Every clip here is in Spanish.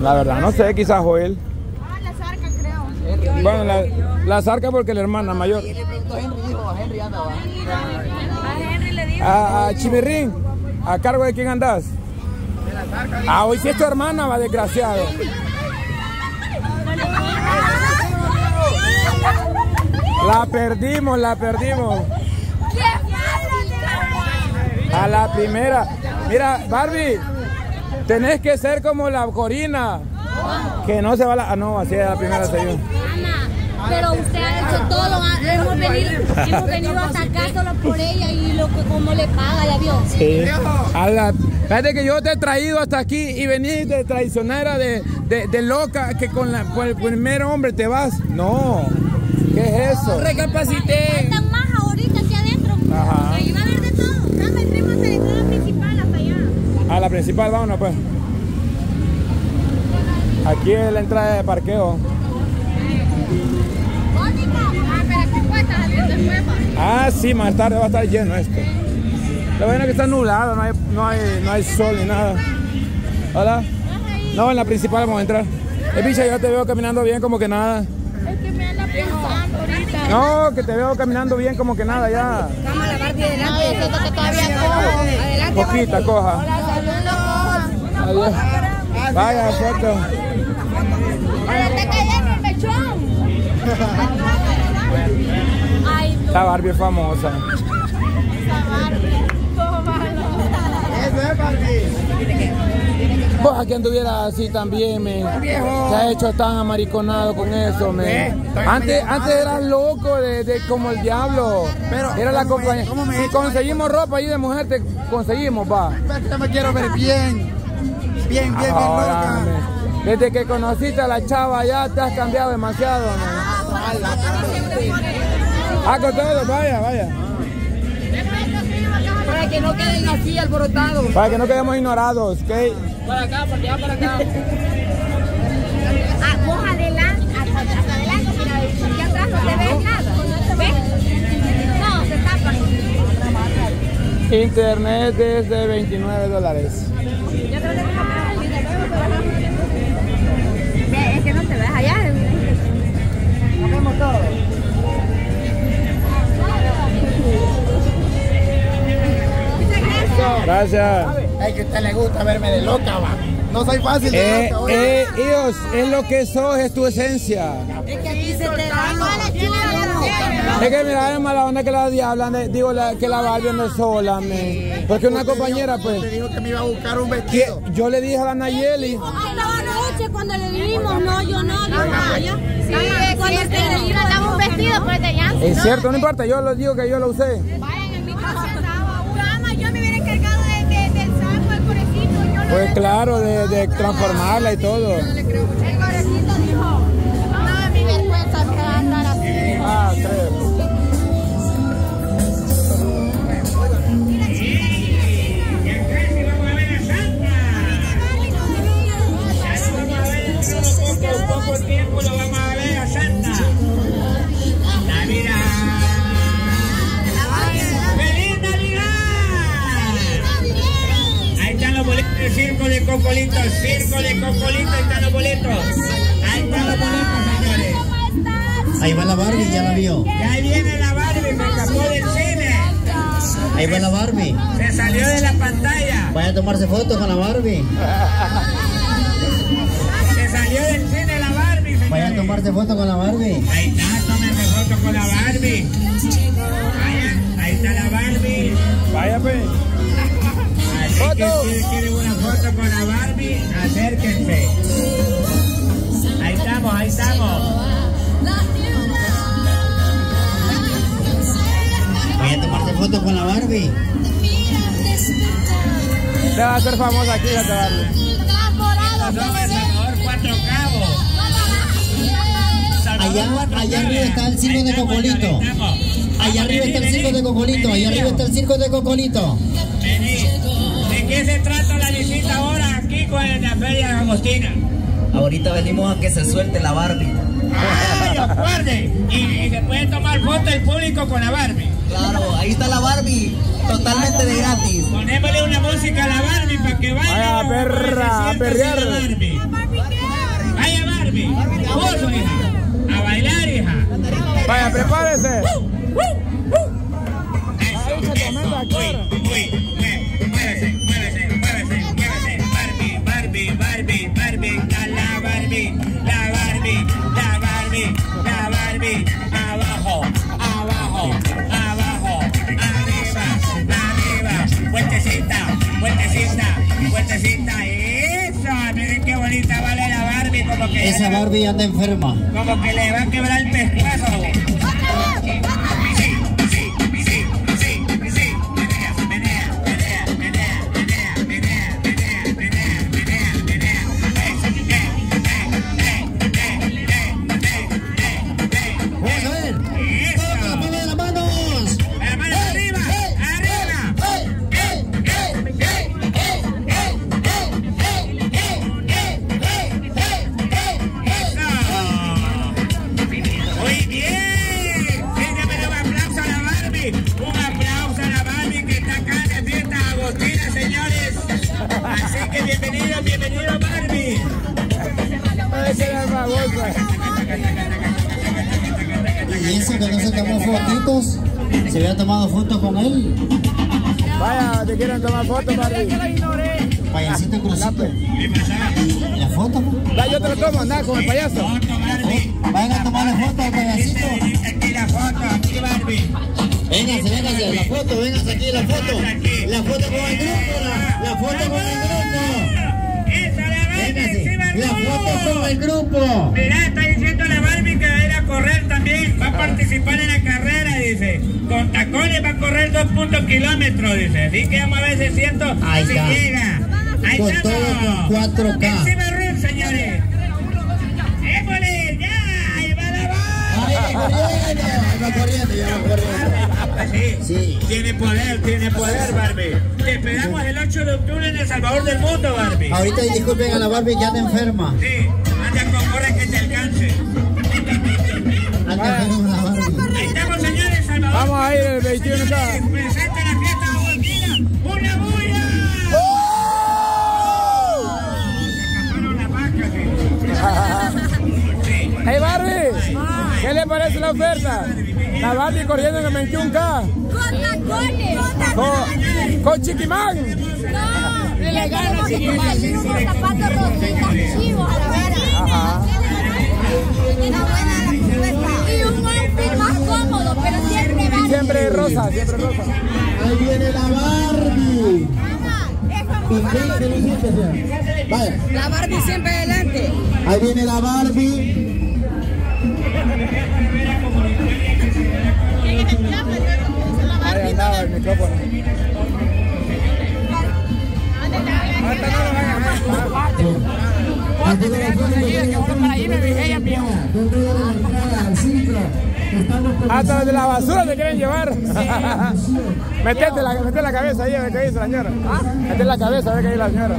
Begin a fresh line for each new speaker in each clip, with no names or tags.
La verdad, no sé, quizás Joel.
Ah, la zarca, creo.
Bueno, la, la zarca porque la hermana mayor.
Y le preguntó a Henry, dijo, a Henry anda, va.
A Henry le digo.
A, a Chimirrín, ¿a cargo de quién andas? Ah, hoy sí es tu hermana, va desgraciado. La perdimos, la perdimos. A la primera. Mira, Barbie, tenés que ser como la Corina. Que no se va la. Ah, no, así es la primera.
Ana, pero usted ha hecho todo, hemos venido, hemos venido hasta acá solo por ella y lo que como le paga, ya vio.
Sí. A la, fíjate que yo te he traído hasta aquí y venís de traicionera, de, de, de loca, que con, la, con el primer hombre te vas. No. ¿Qué es eso?
Recapacité.
Están más ahorita aquí adentro.
Ajá.
Ahí va a haber de todo.
A la principal, vámonos pues. Aquí es la entrada de parqueo.
Ah,
sí, más tarde va a estar lleno esto. Lo bueno es que está nublado, no hay, no hay, no hay sol ni nada. Hola. No, en la principal vamos a entrar. Eh, bicha, yo te veo caminando bien como que nada.
Es que me anda pensando ahorita.
No, que te veo caminando bien como que nada ya.
Vamos a la adelante. Que todavía cojo. Adelante.
Poquita, coja. Adiós. Vaya, foto. La Barbie es famosa.
Eso es, Barbie.
Vos aquí anduviera así también, me. Te has hecho tan amariconado con eso, me. Antes, antes eras loco de, de como el diablo.
Pero,
era la
¿cómo me-
compañía. Si conseguimos ropa ahí de mujer, te conseguimos, va.
Pero me quiero ver bien. Bien, bien, bien loca.
Desde que conociste a la chava ya te has cambiado demasiado, me. Ah, con todo, vaya, vaya.
Para que no queden así alborotados.
Para que no quedemos ignorados, ¿ok?
Para acá, para allá, para acá.
Ah, vos adelante, hasta, hasta adelante, mira, aquí atrás no se ve nada. ¿Ves? No, se tapa.
Internet es de 29 dólares.
Es que no te ves allá.
Hacemos todo.
Gracias.
Es que a usted le gusta verme de loca, va. No soy fácil de
Eh,
loca, oye.
eh, ellos, es lo que sos, es tu esencia.
Es que aquí se te da
Es que mira, es mala onda que la diabla, digo la, que la Barbie ande sola, me. Porque una compañera, pues,
Te dijo que me iba a buscar un vestido.
yo le dije a la Nayeli,
Estaba anoche cuando le vivimos, no, yo no, yo no.
Sí, cuando
es
te
que
le damos un vestido, pues de ya.
es cierto, no importa, yo lo digo que yo lo usé.
Vayan en mi casa estaba una. yo me hubiera encargado de, de- del saco, el pobrecito. Yo no
Pues claro, de, de transformarla y todo.
Boletos del circo de Cocolito, circo de Cocolito, ahí están los boletos. Ahí están los boletos.
Ahí va la Barbie, ya la vio.
Y ahí viene la Barbie, me escapó del cine.
Ahí va la Barbie.
Se salió de la pantalla.
Vaya a tomarse fotos con la Barbie.
Se salió del cine la Barbie,
Vaya a
señores.
tomarse fotos con la Barbie.
Ahí está, tómense foto con la Barbie. Ahí, ahí está la Barbie.
Vaya, pues.
Así que
¡Foto!
si quieren una foto con la Barbie, acérquense. Ahí estamos, ahí estamos.
Vaya a tomarse fotos con la Barbie.
Te va a hacer famosa aquí, ya te va a dar.
Somos El Salvador Cuatro Cabos. Salvador
Allá, allá arriba está el circo de Cocolito. Allá arriba está el circo de Cocolito. Allá arriba está el circo de Cocolito.
Vení. ¿De qué se trata la visita ahora aquí con la Feria de Agostina?
Ahorita venimos a que se suelte la Barbie.
¡Ay, acuerde! Y, y se puede tomar foto el público con la Barbie.
Claro, ahí está la Barbie, totalmente de gratis.
Ponémosle una música a la Barbie para que baile.
Vaya perra, a perrear.
Barbie.
Vaya
Barbie, Barbie, hija. A bailar, hija. Vaya, prepárese. ¡Uh!
Esa Barbie anda enferma.
como que le va a quebrar el pescuezo.
Fotos con él.
Vaya, te quieren tomar fotos, Barbie.
Payasito crucito. La foto. pues.
Va, yo te lo tomo, anda, con el payaso.
Foto.
Vayan a tomar la foto al payasito.
Aquí la foto, aquí Barbie.
Vénganse, vénganse, la foto, vénganse aquí la foto. La foto con el grupo, la, la foto con el grupo.
Barbie.
la foto con el grupo.
Con tacones va a correr dos puntos kilómetros, dice. Así que vamos a ver si es cierto,
Ahí
si
está.
llega. Ahí
Con
estamos.
todo, con 4K.
Encima Ruth, señores. ¡Émole! ¡Ya! ¡Ahí va la
corriendo, ahí va corriendo, ya va corriendo.
Sí.
Sí.
Tiene poder, tiene poder, Barbie. Te esperamos el 8 de octubre en El Salvador del Mundo, Barbie.
Ahorita disculpen a la Barbie que anda enferma.
Sí, anda con corre que te alcance.
Anda enferma
Vamos a ir el 21 acá.
Presente la fiesta agostina. ¡Una bulla! Escaparon las vacas.
Hey Barbie, ¿qué le parece la oferta? La Barbie corriendo en el 21K
Con tacones.
con, con Chiquimán.
No. Le gana conseguir unos zapatos rositas chivos a la vera.
Ajá.
Una buena Siempre
rosa, siempre rosa.
Ahí viene la Barbie.
La Barbie siempre adelante.
Ahí viene la Barbie.
Hasta de la basura te quieren llevar. metete, la, metete la cabeza ahí a ver qué dice la señora. Metete la cabeza a ver qué dice la señora.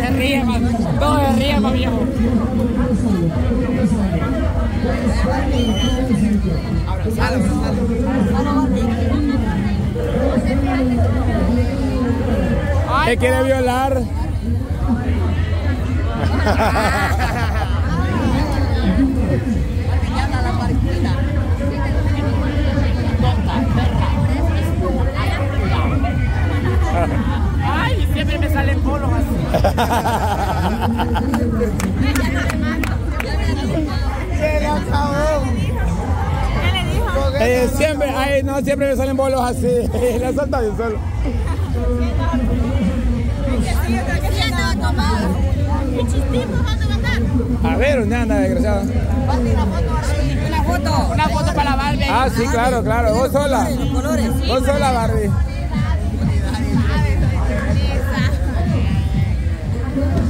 Se ríe, man. Todo se ríe, man, viejo.
Te quiere violar.
me salen polos así.
Eh, siempre, ay, no, siempre me salen bolos así. Le salta de solo.
Sí, andaba tomado. ¿Qué chistismo van a
ver, ¿dónde anda, desgraciado?
Una foto.
Una foto para la Barbie.
Ah, sí, claro, claro. Vos sola. Vos sola, Barbie.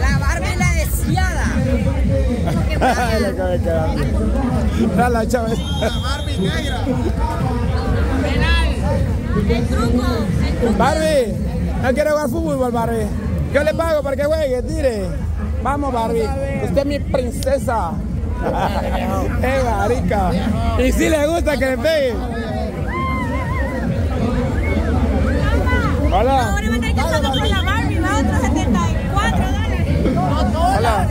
La Barbie la deseada.
La la chava.
La Barbie negra.
El truco, el truco.
Barbie, no quiere jugar fútbol, Barbie. Yo le pago para que juegue, tire. Vamos, Barbie. Usted es mi princesa. Es marica. Y si le gusta que le pegue. Hola.
Ahora me casando con la
Hola.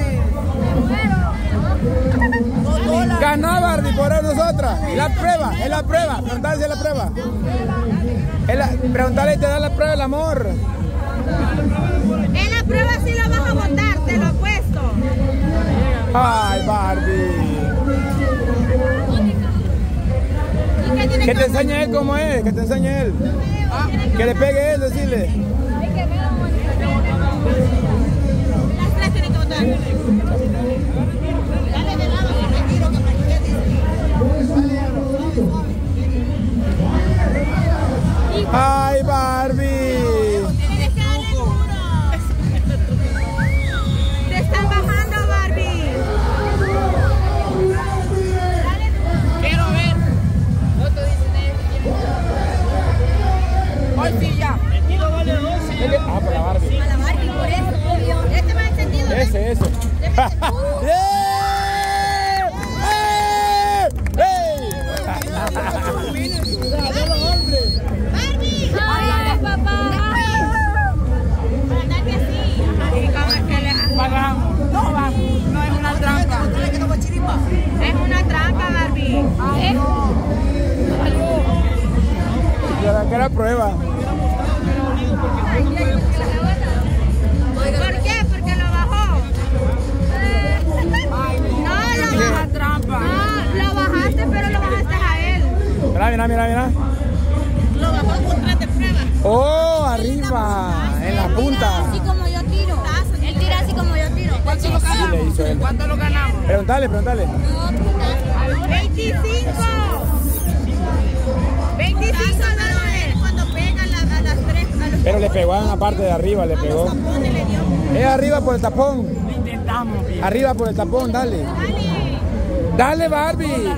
Ganó Barbie por nosotras. Es la prueba, es la prueba. Preguntale si es la prueba. Si te da la prueba el amor.
En la prueba sí lo vas a votar, te lo apuesto.
Ay, Barbie.
¿Y qué tiene
Que te enseñe él cómo es, que te enseñe él. Que le pegue él, decirle.
Hoy sí ya.
Ah, por la Barbie.
A la Barbie, por eso, obvio. Este más encendido.
Ese, ese.
Para andarte así.
¿Y cómo es que le pagamos? No vamos. No es una trampa.
Es una trampa, Barbie.
Yo era prueba.
¿Por qué? Porque lo bajó. No, lo bajaste. pero lo bajaste a él.
Mira, mira, mira, mira.
Lo bajó con tres de prueba.
Oh, arriba, en la punta.
Así como yo tiro. Él tira así como yo tiro.
¿Cuánto lo ganamos? ¿Cuánto lo ganamos?
Preguntale, preguntale.
25. 25 dólares.
Pero le pegó en la parte de arriba, le pegó. Es arriba por el tapón.
Lo intentamos.
Arriba por el tapón, dale.
Dale.
Dale, Barbie.